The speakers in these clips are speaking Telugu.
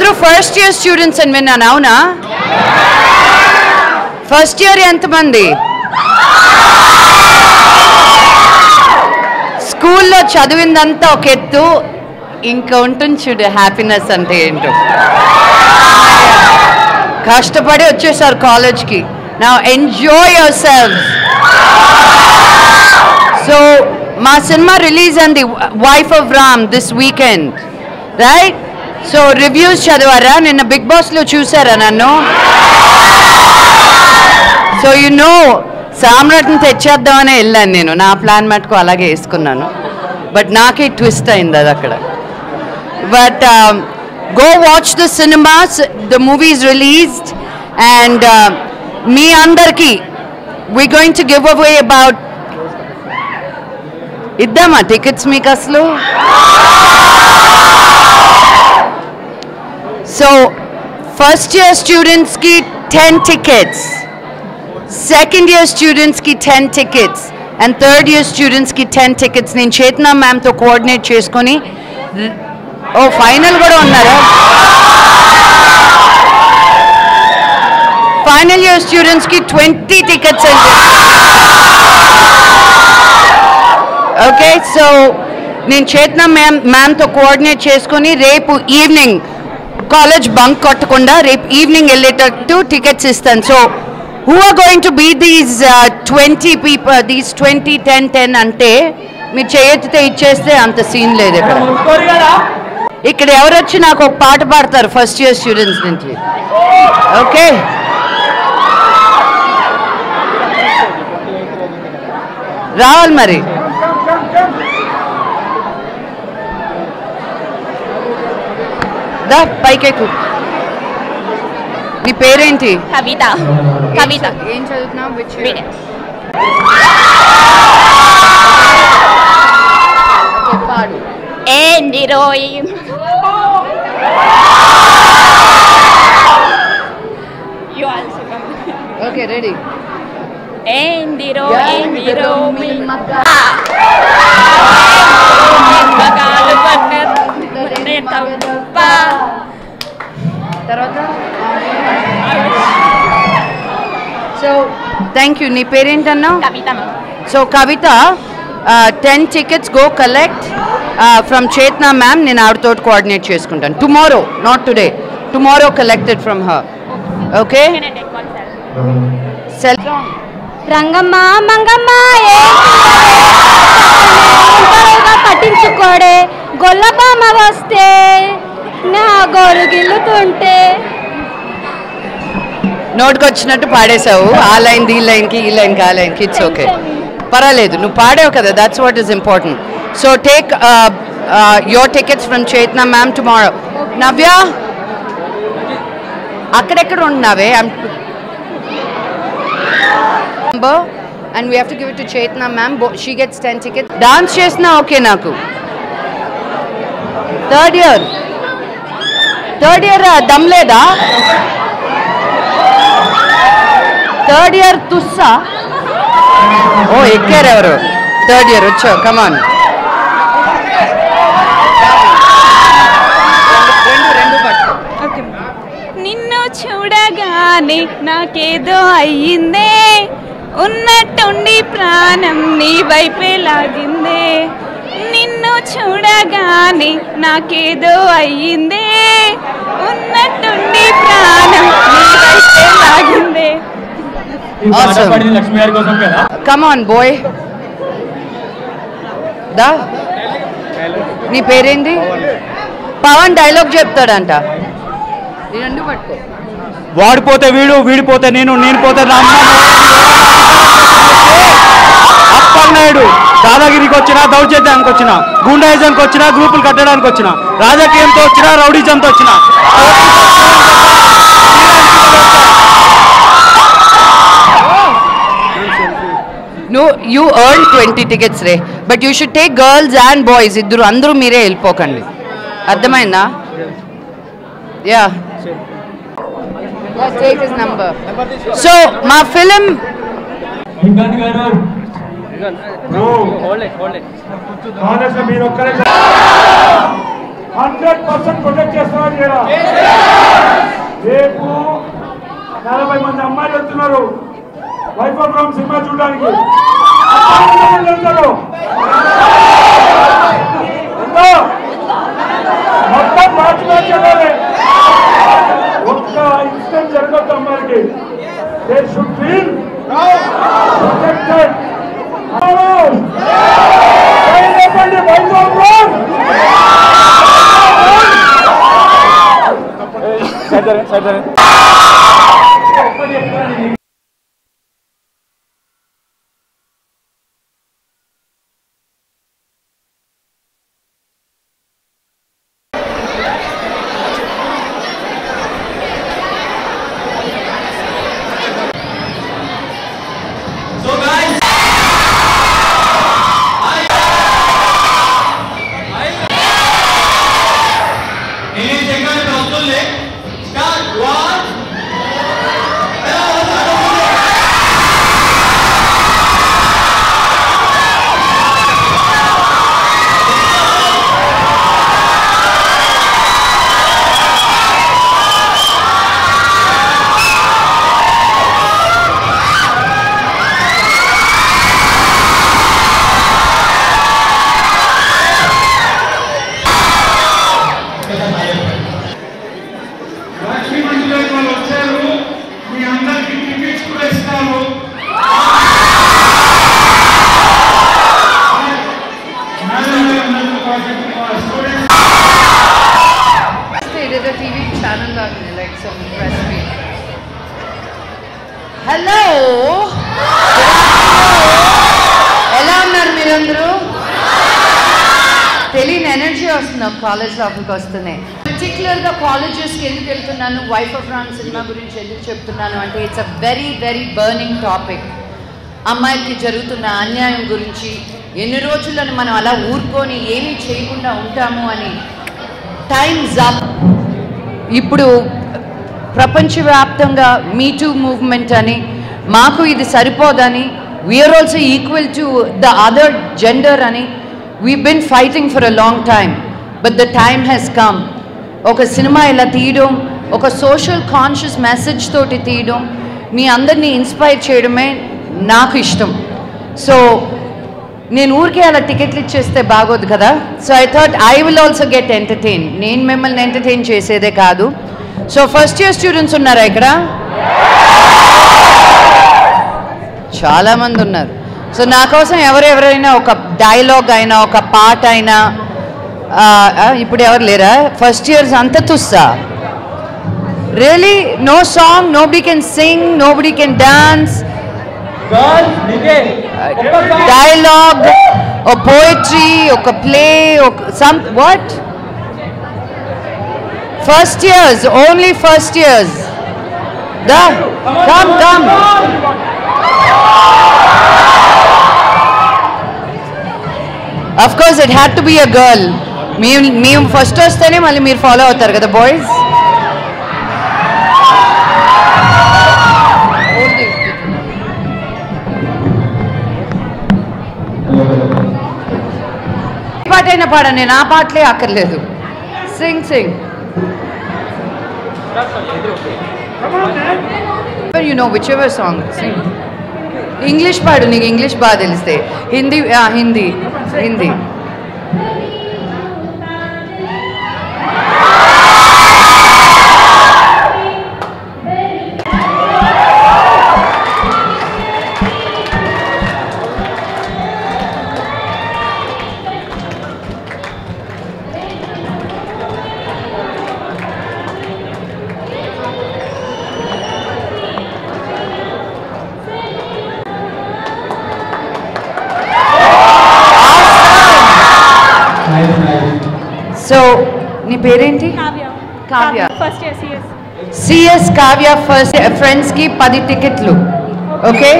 ఫస్ట్ ఇయర్ స్టూడెంట్స్ అని విన్నాను అవునా ఫస్ట్ ఇయర్ ఎంతమంది స్కూల్లో చదివిందంతా ఒక ఎత్తు ఇంకా ఉంటుంది చూడు హ్యాపీనెస్ అంటే ఏంటో కష్టపడి వచ్చేసారు కాలేజ్కి నా ఎంజాయ్ యువర్ సెల్ఫ్ సో మా సినిమా రిలీజ్ అంది wife of Ram this weekend right so reviews చదివారా? నిన్న బిగ్ బాస్లో చూసారా నన్ను? సో యు నో సామ్రాట్ని తెచ్చేద్దామనే వెళ్ళాను నేను. నా ప్లాన్ మటుకు అలాగే వేసుకున్నాను. బట్ నాకే ట్విస్ట్ అయింది అది అక్కడ. But go watch the cinemas the movies released and మీ అందరికీ we going to give away about ఇద్దామా tickets మీకు అసలు? సో ఫస్ట్ ఇయర్ స్టూడెంట్స్కి టెన్ టికెట్స్ సెకండ్ ఇయర్ స్టూడెంట్స్కి ten tickets and third year స్టూడెంట్స్కి టెన్ టికెట్స్ నేను చేతన మ్యామ్తో కోఆర్డినేట్ చేసుకొని ఓ ఫైనల్ కూడా ఉన్నారా ఫైనల్ ఇయర్ స్టూడెంట్స్కి ట్వంటీ టికెట్స్ అండి ఓకే సో నేను చేతన మ్యామ్ మ్యామ్తో కోఆర్డినేట్ చేసుకొని రేపు ఈవినింగ్ కాలేజ్ బంక్ కొట్టకుండా రేపు ఈవినింగ్ వెళ్ళేటట్టు టికెట్స్ ఇస్తాను. So who are going to be these twenty people these twenty ten ten అంటే మీరు చేయెత్తితే ఇచ్చేస్తే అంత సీన్ లేదు ఇక్కడ. ఇక్కడ ఎవరు వచ్చి నాకు ఒక పాట పాడతారు ఫస్ట్ ఇయర్ స్టూడెంట్స్ నుంచి? ఓకే రావాలి మరి. దా పైకెక్కు నీ పేరేంటి కవిత కవిత ఏం చదువుతున్నావు which year? Reading. Okay, పాడు ఏంది రోయి You also come. Okay ready ఏంది రో Yeah, ఏంది the రో Roman మీ maka. థ్యాంక్ యూ నీ పేరేంటన్నావు Kavitha so Kavitha ten tickets go collect from Chetana ma'am నేను ఆవిడతో కోఆర్డినేట్ చేసుకుంటాను. Tomorrow not today tomorrow collected from her okay cell Rangamma Mangamma పట్టించుకోడే. గొల్లబామ వస్తే నా గోరు గిల్లుతుంటే నోట్కి వచ్చినట్టు పాడేశావు. ఆ లైన్ ఈ లైన్కి ఈ లైన్కి ఆ లైన్కి ఇట్స్ ఓకే పర్వాలేదు నువ్వు పాడావు కదా that's what is important so take your tickets from Chetana ma'am tomorrow Navya అక్కడెక్కడ ఉన్నావే and we have to give it to Chetana ma'am she gets ten tickets dance చేసినా ఓకే నాకు. థర్డ్ ఇయర్ థర్డ్ ఇయర్ దమ్ లేదా? థర్డ్ ఇయర్ తుస్సా ఓ ఎక్కారు ఎవరు? థర్డ్ ఇయర్ వచ్చావు కమాన్ నిన్ను చూడగానే నాకేదో అయ్యిందే. ఉన్నట్టుండి ప్రాణం నీ వైపే లాగిందే. నిన్ను చూడగానే నాకేదో అయ్యిందే. Awesome. కమాన్ బాయ్ దా. నీ పేరేంటి పవన్ డైలాగ్ చెప్తాడంట. ఈ రెండు పట్టుకో. వాడిపోతే వీడు వీడిపోతే నేను నేను పోతే అప్పన్నాయుడు దాదాగిరికి వచ్చిన దౌర్జన్యానికి వచ్చిన గుండాయిజంకి వచ్చిన గ్రూపులు కట్టడానికి వచ్చిన రాజకీయంతో వచ్చిన రౌడీజంతో వచ్చిన నువ్వు earn twenty tickets ray. But you should take girls and boys ఇద్దరు అందరూ మీరే వెళ్ళిపోకండి. అర్థమైందా? యా సో మా ఫిలిం హండ్రెడ్ పర్సెంట్ ప్రొటెక్ట్ రేపు నలభై మంది అమ్మాయిలు వస్తున్నారు. వైఫ్ ఆఫ్ రామ్ సినిమా చూడడానికి? మొత్తం మార్చి మార్చి వెళ్ళాలి. ఒక్క ఇన్సిడెంట్ జరగద్దు అమ్మాయికి దే షుడ్ ఫీల్ ప్రొటెక్టెడ్ చెప్పండి వైఫ్ కాలేజ్ లోపలికి వస్తున్నాయి. పర్టికులర్గా కాలేజెస్కి ఎందుకు వెళ్తున్నాను? వైఫ్ ఆఫ్ రామ్ సినిమా గురించి ఎందుకు చెప్తున్నాను అంటే it's a very very burning topic అమ్మాయిలకి జరుగుతున్న అన్యాయం గురించి ఎన్ని రోజులను మనం అలా ఊరుకొని ఏమీ చేయకుండా ఉంటాము అని టైమ్స్ అప్ ఇప్పుడు ప్రపంచవ్యాప్తంగా మీటూ మూవ్మెంట్ అని మాకు ఇది సరిపోదని we are also equal to the other gender అని we been fighting for a long time but the time has come ఒక సినిమా ఇలా తీయడం ఒక సోషల్ కాన్షియస్ మెసేజ్ తోటి తీయడం మీ అందరినీ ఇన్స్పైర్ చేయడమే నాకు ఇష్టం. సో నేను ఊరికే అలా టికెట్లు ఇచ్చేస్తే బాగోదు కదా? So I thought I will also get entertain నేను మిమ్మల్ని ఎంటర్టైన్ చేసేదే కాదు. సో ఫస్ట్ ఇయర్ స్టూడెంట్స్ ఉన్నారా ఇక్కడ? చాలామంది ఉన్నారు. సో నా కోసం ఎవరెవరైనా ఒక డైలాగ్ అయినా ఒక పాట అయినా ఇప్పుడు ఎవరు లేరా? ఫస్ట్ ఇయర్స్ అంత తుస్సా really no song nobody can sing nobody can dance dialogue ఒక పోయిట్రీ ఒక ప్లే ఒక some what first years only first years the come come of course it had to be a girl మేము మేము ఫస్ట్ వస్తేనే మళ్ళీ మీరు ఫాలో అవుతారు కదా బాయ్స్ పాటైనా పాడండి నేను ఆ పాటలే అక్కర్లేదు sing sing you know whichever song sing English పాడు నీకు ఇంగ్లీష్ బాగా తెలిస్తే. హిందీ హిందీ హిందీ నీ పేరేంటి? Kavya. Kavya. First year CS CS Kavya first ఫ్రెండ్స్కి పది టికెట్లు. Okay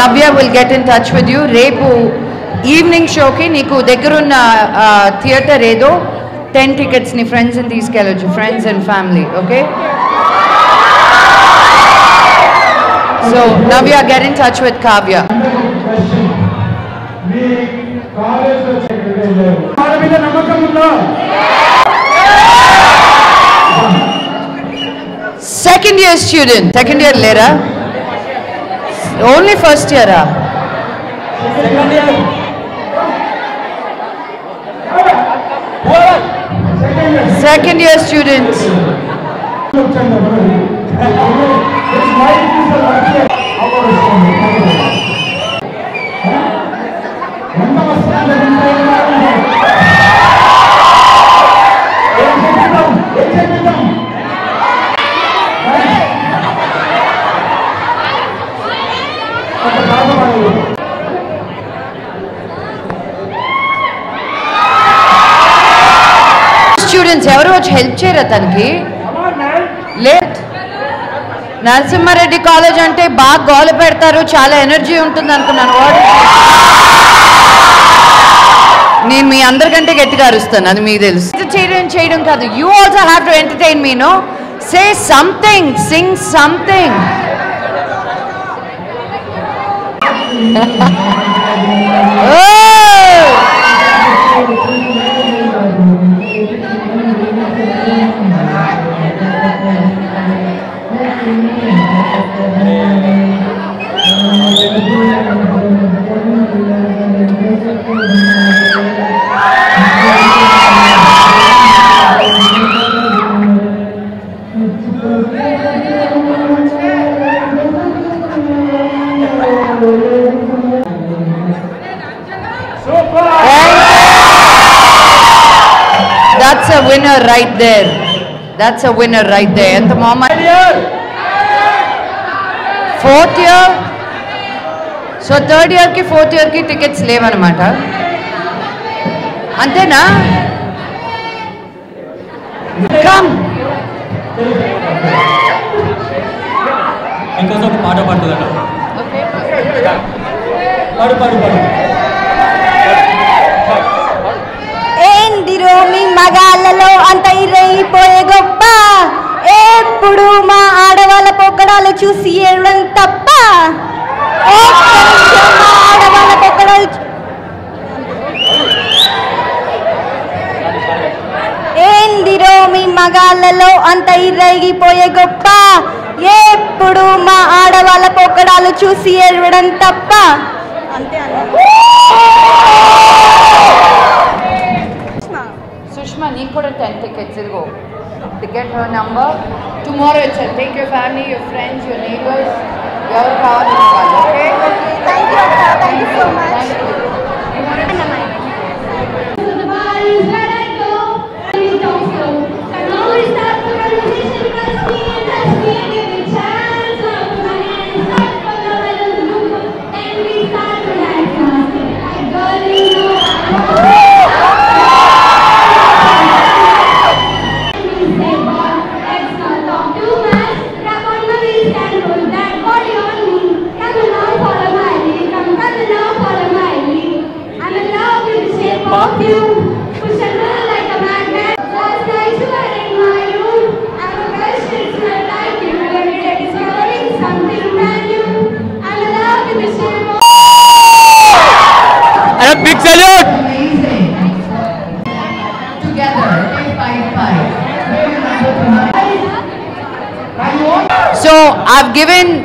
Navya will get in touch with you రేపు ఈవినింగ్ షోకి నీకు దగ్గరున్న థియేటర్ ఏదో టెన్ టికెట్స్ నీ ఫ్రెండ్స్ని తీసుకెళ్ళొచ్చు. Friends and family okay so Navya get in touch with Kavya. Me college Second year student. Second year lera. Only first year. Ah. Second year. Second year students. వచ్చి తనకి? నరసింహారెడ్డి కాలేజ్ అంటే బాగా గోల పెడతారు చాలా ఎనర్జీ ఉంటుంది అనుకున్నాను. వాడు నేను మీ అందరికంటే గట్టిగా అరుస్తాను అది మీకు తెలుసు. చేయడం చేయడం కాదు. You also have to entertain me no say something sing something oh winner right there. That's a winner right there. ఎంత మామ ఫోర్త్ ఇయర్ సో థర్డ్ ఇయర్కి ఫోర్త్ ఇయర్కి టికెట్స్ లేవన్నమాట అంతేనా కమ్ ఇంకోసం ఒక పాట పాడుతుందట పాడు పాడు పాడు ఏందిరో మీ మగాళ్ళలో అంత ఇరైపోయే గొప్ప. ఎప్పుడు మా ఆడవాళ్ళ పొక్కడాలు చూసి ఏడడం తప్ప. మా ఆడవాళ్ళ పొక్కడాలు ఏందిరో మీ మగాళ్ళలో అంత ఇరగిపోయే గొప్ప. ఎప్పుడు మా ఆడవాళ్ళ పొక్కడాలు చూసి ఏడవడం తప్ప. అంతే Sushma a 10 tickets ago to get her number. Tomorrow itself, take your family, your friends, your neighbors, your car, okay? okay thank you, Thank you so much. Given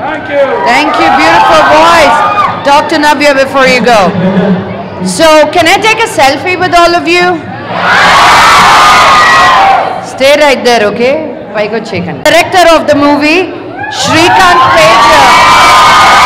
Thank you. Thank you, beautiful boys. Talk to Navya before you go. So, can I take a selfie with all of you? Stay right there, okay? Paiko Chekan. Director of the movie, Shrikant Teja.